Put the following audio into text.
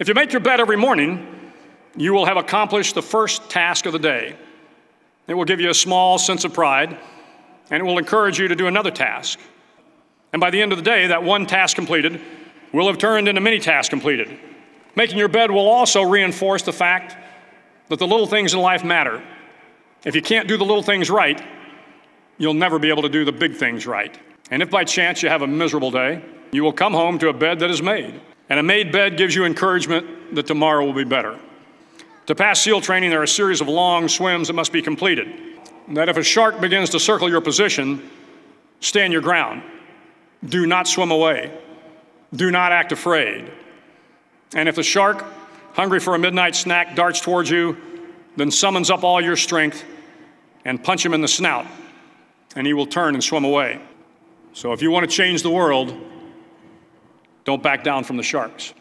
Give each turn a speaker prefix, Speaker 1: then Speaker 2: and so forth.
Speaker 1: If you make your bed every morning, you will have accomplished the first task of the day. It will give you a small sense of pride, and it will encourage you to do another task. And by the end of the day, that one task completed will have turned into many tasks completed. Making your bed will also reinforce the fact that the little things in life matter. If you can't do the little things right, you'll never be able to do the big things right. And if by chance you have a miserable day, you will come home to a bed that is made. And a made bed gives you encouragement that tomorrow will be better. To pass SEAL training, there are a series of long swims that must be completed. That if a shark begins to circle your position, stand your ground. Do not swim away. Do not act afraid. And if the shark, hungry for a midnight snack, darts towards you, then summons up all your strength and punch him in the snout, and he will turn and swim away. So if you want to change the world, don't back down from the sharks.